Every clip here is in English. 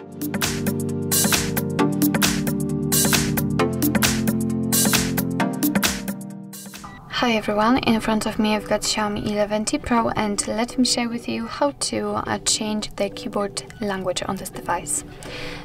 Thank you. Hi everyone, in front of me I've got Xiaomi 11T Pro and let me share with you how to uh, change the keyboard language on this device.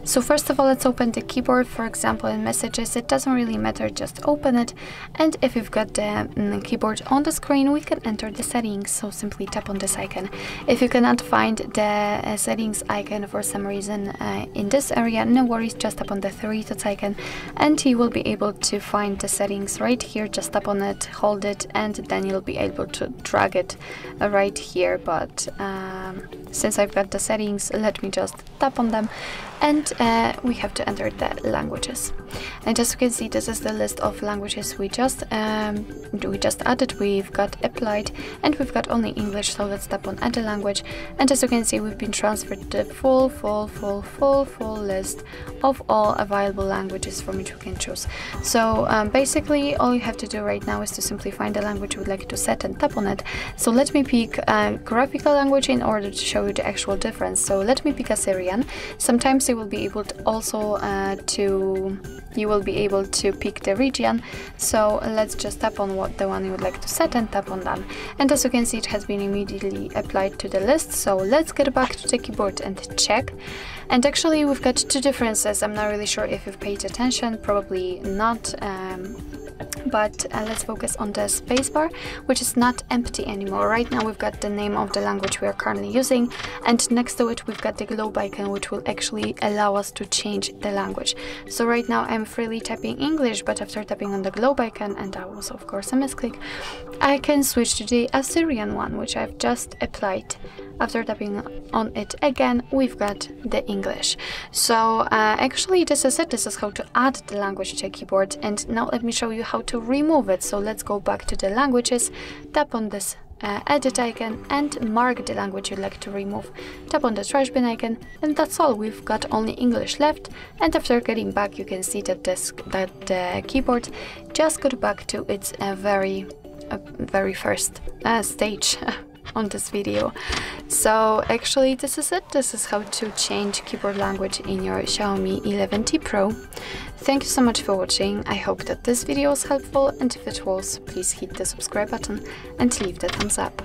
So first of all let's open the keyboard, for example in messages it doesn't really matter, just open it. And if you've got the um, keyboard on the screen we can enter the settings, so simply tap on this icon. If you cannot find the uh, settings icon for some reason uh, in this area, no worries, just tap on the three dots icon and you will be able to find the settings right here, just tap on it, hold it and then you'll be able to drag it uh, right here but um, since I've got the settings let me just tap on them and uh, we have to enter the languages. And as you can see this is the list of languages we just um, we just added. We've got applied and we've got only English so let's tap on add language. And as you can see we've been transferred the full full full full full list of all available languages from which we can choose. So um, basically all you have to do right now is to simply find the language you would like to set and tap on it so let me pick a graphical language in order to show you the actual difference. So let me pick Assyrian sometimes you will be able to also uh, to you will be able to pick the region. So let's just tap on what the one you would like to set and tap on done and as you can see it has been immediately applied to the list. So let's get back to the keyboard and check. And actually we've got two differences. I'm not really sure if you've paid attention. Probably not um, but uh, let's focus on the spacebar which is not empty anymore. Right now we've got the name of the language we are currently using and next to it we've got the globe icon which will actually allow us to change the language. So right now I'm freely typing English but after tapping on the globe icon and I was of course a misclick I can switch to the Assyrian one which I've just applied after tapping on it again we've got the English. So uh, actually this is it. This is how to add the language to a keyboard. And now let me show you how to remove it. So let's go back to the languages tap on this uh, edit icon and mark the language you'd like to remove. Tap on the trash bin icon and that's all, we've got only English left. And after getting back you can see that, this, that the keyboard just got back to its uh, very, uh, very first uh, stage on this video. So actually this is it. This is how to change keyboard language in your Xiaomi 11T Pro. Thank you so much for watching. I hope that this video was helpful and if it was, please hit the subscribe button and leave the thumbs up.